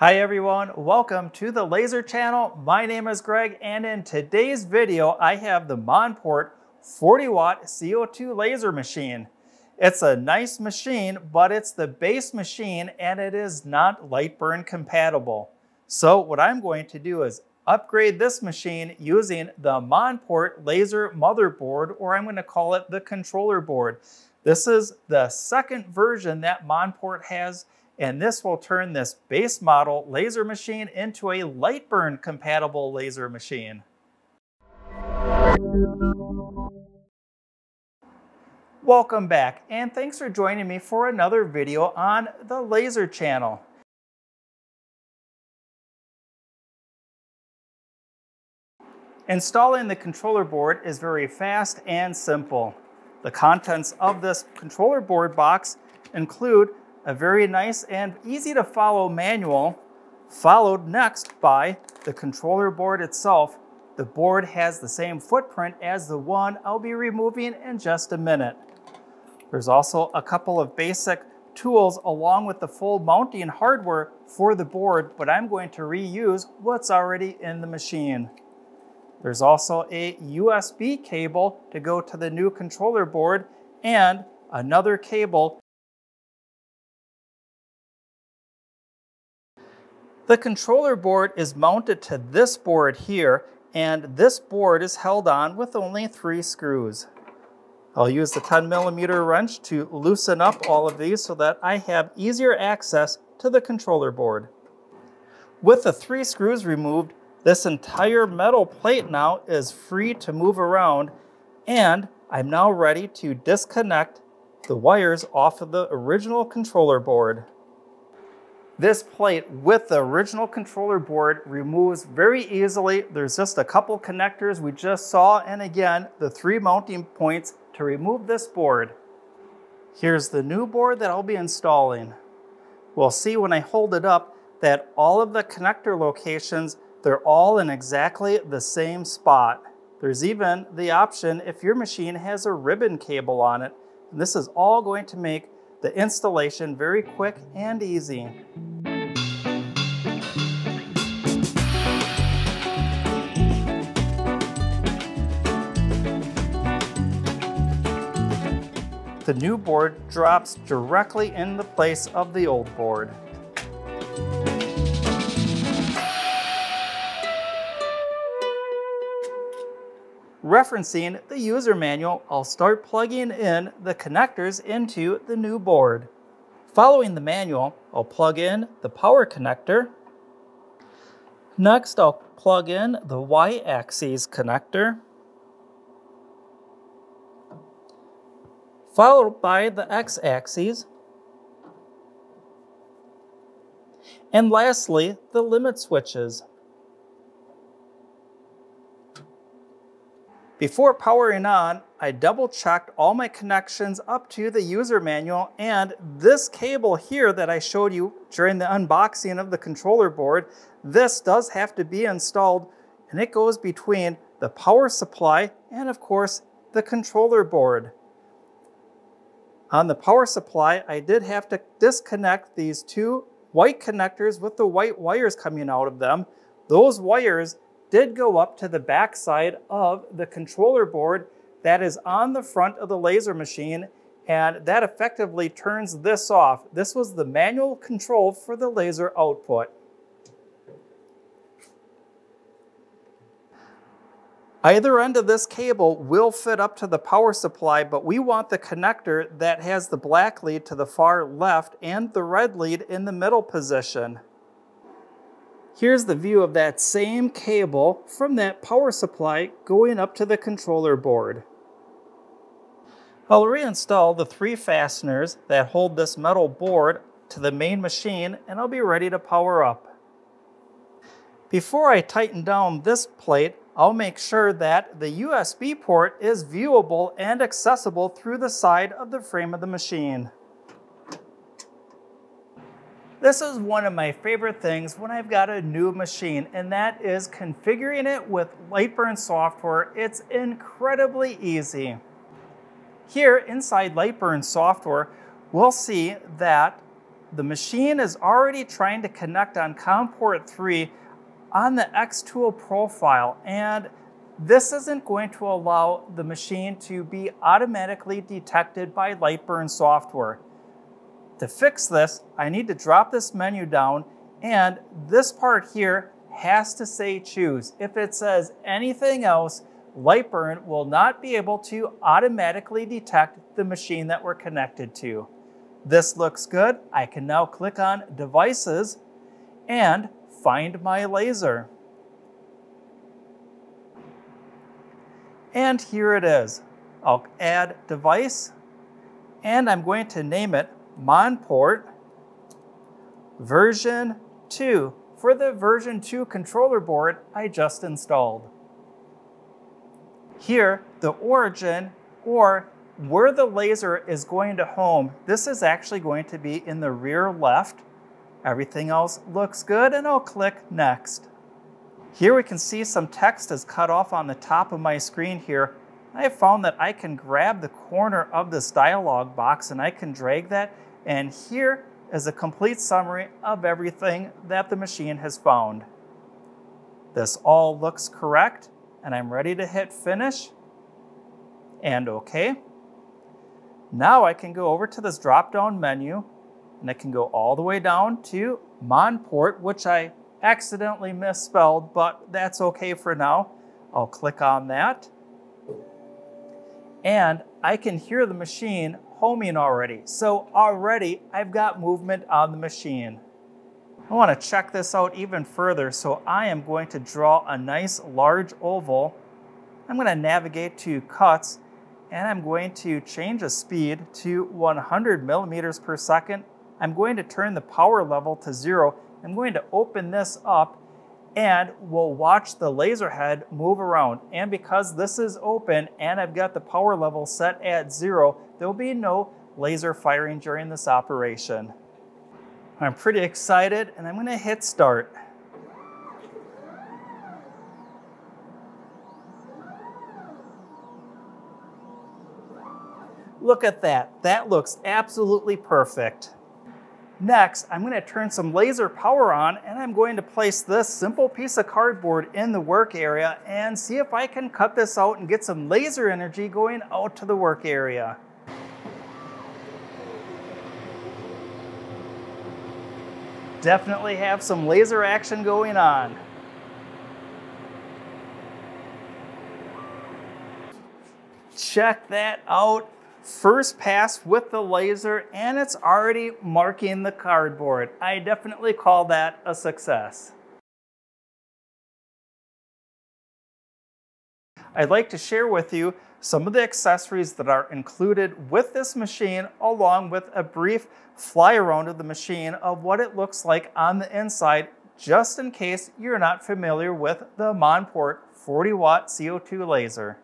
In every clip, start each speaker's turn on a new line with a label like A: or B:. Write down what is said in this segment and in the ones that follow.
A: Hi everyone, welcome to the Laser Channel. My name is Greg and in today's video I have the Monport 40 watt CO2 laser machine. It's a nice machine, but it's the base machine and it is not Lightburn compatible. So what I'm going to do is upgrade this machine using the Monport laser motherboard, or I'm gonna call it the controller board. This is the second version that Monport has, and this will turn this base model laser machine into a Lightburn compatible laser machine. Welcome back, and thanks for joining me for another video on the Laser Channel. Installing the controller board is very fast and simple. The contents of this controller board box include a very nice and easy to follow manual, followed next by the controller board itself. The board has the same footprint as the one I'll be removing in just a minute. There's also a couple of basic tools along with the full mounting hardware for the board, but I'm going to reuse what's already in the machine. There's also a USB cable to go to the new controller board and another cable. The controller board is mounted to this board here and this board is held on with only three screws. I'll use the 10 millimeter wrench to loosen up all of these so that I have easier access to the controller board. With the three screws removed, this entire metal plate now is free to move around and I'm now ready to disconnect the wires off of the original controller board. This plate with the original controller board removes very easily. There's just a couple connectors we just saw and again the three mounting points to remove this board. Here's the new board that I'll be installing. We'll see when I hold it up that all of the connector locations they're all in exactly the same spot. There's even the option if your machine has a ribbon cable on it. And this is all going to make the installation very quick and easy. The new board drops directly in the place of the old board. Referencing the user manual, I'll start plugging in the connectors into the new board. Following the manual, I'll plug in the power connector. Next, I'll plug in the Y-axis connector. Followed by the X-axis. And lastly, the limit switches. Before powering on, I double checked all my connections up to the user manual and this cable here that I showed you during the unboxing of the controller board, this does have to be installed and it goes between the power supply and of course the controller board. On the power supply, I did have to disconnect these two white connectors with the white wires coming out of them. Those wires did go up to the back side of the controller board that is on the front of the laser machine and that effectively turns this off. This was the manual control for the laser output. Either end of this cable will fit up to the power supply, but we want the connector that has the black lead to the far left and the red lead in the middle position. Here's the view of that same cable from that power supply going up to the controller board. I'll reinstall the three fasteners that hold this metal board to the main machine and I'll be ready to power up. Before I tighten down this plate, I'll make sure that the USB port is viewable and accessible through the side of the frame of the machine. This is one of my favorite things when I've got a new machine, and that is configuring it with Lightburn software. It's incredibly easy. Here inside Lightburn software, we'll see that the machine is already trying to connect on COM port 3 on the Xtool profile and this isn't going to allow the machine to be automatically detected by Lightburn software. To fix this, I need to drop this menu down and this part here has to say choose. If it says anything else, Lightburn will not be able to automatically detect the machine that we're connected to. This looks good. I can now click on Devices and find my laser. And here it is. I'll add device and I'm going to name it MonPort version 2 for the version 2 controller board I just installed. Here, the origin or where the laser is going to home, this is actually going to be in the rear left. Everything else looks good and I'll click next. Here we can see some text is cut off on the top of my screen here. I have found that I can grab the corner of this dialog box and I can drag that and here is a complete summary of everything that the machine has found. This all looks correct and I'm ready to hit finish and OK. Now I can go over to this drop down menu and I can go all the way down to Monport, which I accidentally misspelled, but that's okay for now. I'll click on that. And I can hear the machine homing already. So already I've got movement on the machine. I want to check this out even further, so I am going to draw a nice large oval. I'm going to navigate to cuts, and I'm going to change the speed to 100 millimeters per second. I'm going to turn the power level to zero. I'm going to open this up and we'll watch the laser head move around. And because this is open and I've got the power level set at zero, there'll be no laser firing during this operation. I'm pretty excited and I'm gonna hit start. Look at that, that looks absolutely perfect. Next, I'm gonna turn some laser power on and I'm going to place this simple piece of cardboard in the work area and see if I can cut this out and get some laser energy going out to the work area. definitely have some laser action going on. Check that out. First pass with the laser and it's already marking the cardboard. I definitely call that a success. I'd like to share with you some of the accessories that are included with this machine along with a brief fly around of the machine of what it looks like on the inside just in case you're not familiar with the Monport 40 watt CO2 laser.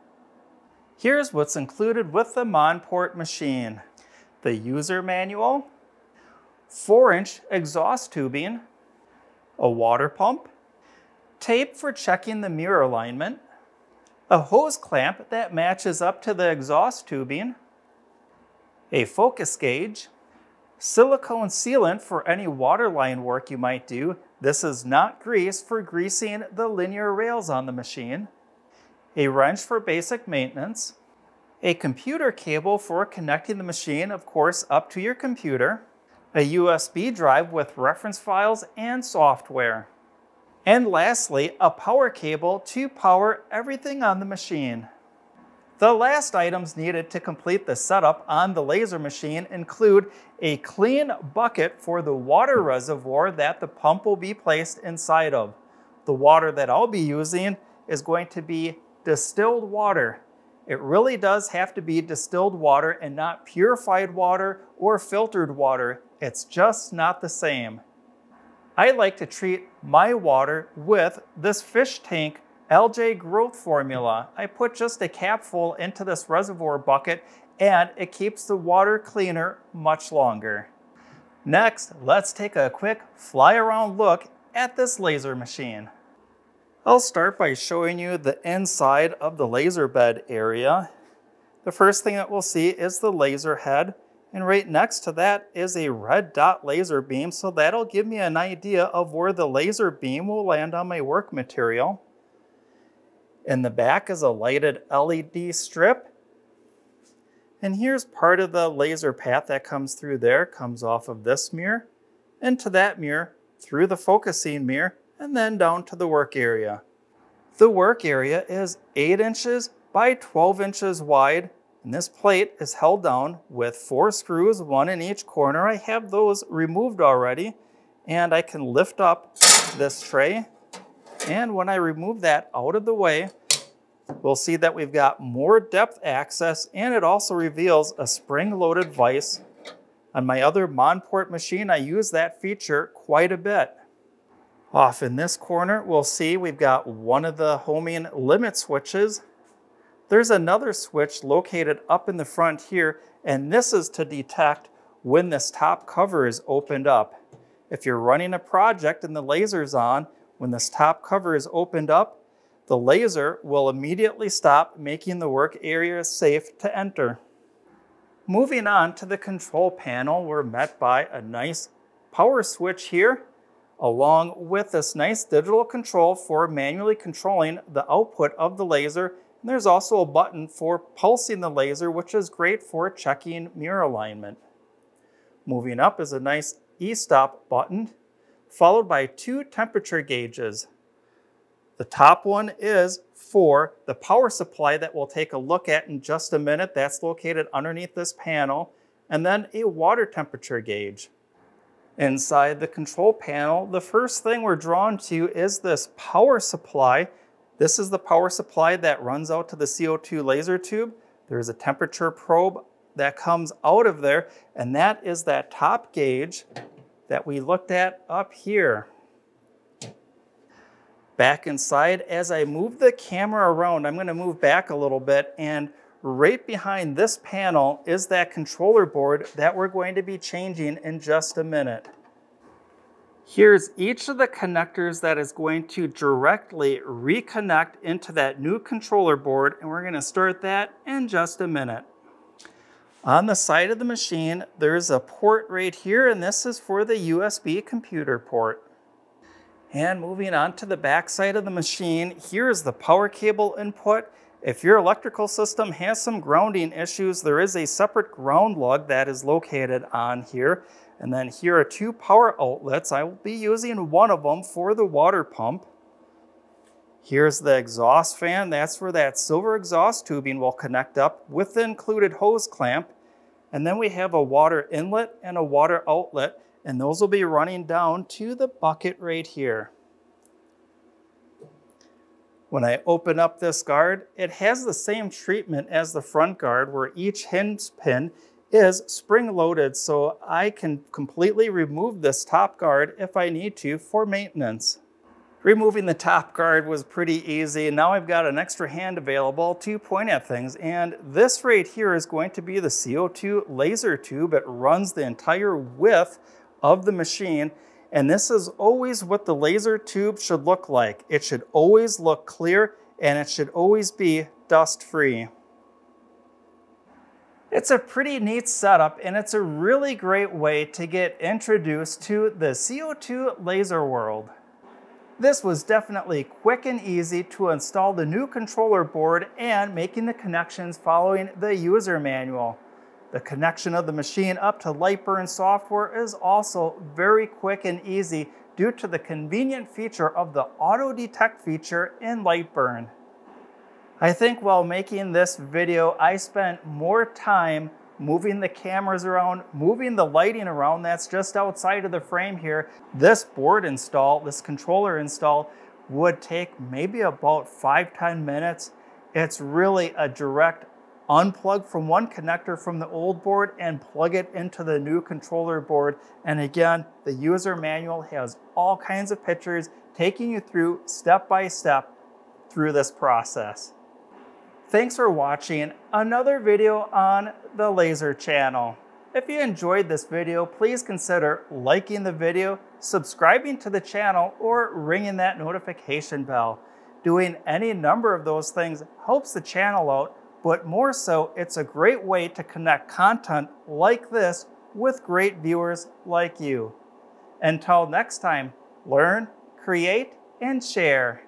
A: Here's what's included with the Monport machine. The user manual, 4 inch exhaust tubing, a water pump, tape for checking the mirror alignment, a hose clamp that matches up to the exhaust tubing, a focus gauge, silicone sealant for any waterline work you might do. This is not grease for greasing the linear rails on the machine, a wrench for basic maintenance, a computer cable for connecting the machine, of course, up to your computer, a USB drive with reference files and software. And lastly, a power cable to power everything on the machine. The last items needed to complete the setup on the laser machine include a clean bucket for the water reservoir that the pump will be placed inside of. The water that I'll be using is going to be distilled water. It really does have to be distilled water and not purified water or filtered water. It's just not the same. I like to treat my water with this fish tank algae growth formula. I put just a capful into this reservoir bucket and it keeps the water cleaner much longer. Next, let's take a quick fly around look at this laser machine. I'll start by showing you the inside of the laser bed area. The first thing that we'll see is the laser head And right next to that is a red dot laser beam, so that'll give me an idea of where the laser beam will land on my work material. In the back is a lighted LED strip. And here's part of the laser path that comes through there, comes off of this mirror, into that mirror, through the focusing mirror, and then down to the work area. The work area is 8 inches by 12 inches wide and this plate is held down with four screws, one in each corner. I have those removed already and I can lift up this tray. And when I remove that out of the way, we'll see that we've got more depth access and it also reveals a spring-loaded vise. On my other Monport machine, I use that feature quite a bit. Off in this corner, we'll see we've got one of the homing limit switches there's another switch located up in the front here, and this is to detect when this top cover is opened up. If you're running a project and the laser's on, when this top cover is opened up, the laser will immediately stop, making the work area safe to enter. Moving on to the control panel, we're met by a nice power switch here, along with this nice digital control for manually controlling the output of the laser and there's also a button for pulsing the laser, which is great for checking mirror alignment. Moving up is a nice e-stop button, followed by two temperature gauges. The top one is for the power supply that we'll take a look at in just a minute. That's located underneath this panel. And then a water temperature gauge. Inside the control panel, the first thing we're drawn to is this power supply this is the power supply that runs out to the CO2 laser tube. There's a temperature probe that comes out of there, and that is that top gauge that we looked at up here. Back inside, as I move the camera around, I'm gonna move back a little bit, and right behind this panel is that controller board that we're going to be changing in just a minute. Here's each of the connectors that is going to directly reconnect into that new controller board, and we're gonna start that in just a minute. On the side of the machine, there's a port right here, and this is for the USB computer port. And moving on to the back side of the machine, here's the power cable input. If your electrical system has some grounding issues, there is a separate ground lug that is located on here. And then here are two power outlets. I will be using one of them for the water pump. Here's the exhaust fan. That's where that silver exhaust tubing will connect up with the included hose clamp. And then we have a water inlet and a water outlet, and those will be running down to the bucket right here. When I open up this guard, it has the same treatment as the front guard where each hinge pin is spring loaded so I can completely remove this top guard if I need to for maintenance. Removing the top guard was pretty easy. And now I've got an extra hand available to point at things. And this right here is going to be the CO2 laser tube. It runs the entire width of the machine. And this is always what the laser tube should look like. It should always look clear and it should always be dust free. It's a pretty neat setup and it's a really great way to get introduced to the CO2 laser world. This was definitely quick and easy to install the new controller board and making the connections following the user manual. The connection of the machine up to Lightburn software is also very quick and easy due to the convenient feature of the auto detect feature in Lightburn. I think while making this video, I spent more time moving the cameras around, moving the lighting around that's just outside of the frame here. This board install, this controller install would take maybe about five ten minutes. It's really a direct unplug from one connector from the old board and plug it into the new controller board. And again, the user manual has all kinds of pictures taking you through step by step through this process. Thanks for watching another video on the Laser channel. If you enjoyed this video, please consider liking the video, subscribing to the channel, or ringing that notification bell. Doing any number of those things helps the channel out but more so, it's a great way to connect content like this with great viewers like you. Until next time, learn, create, and share.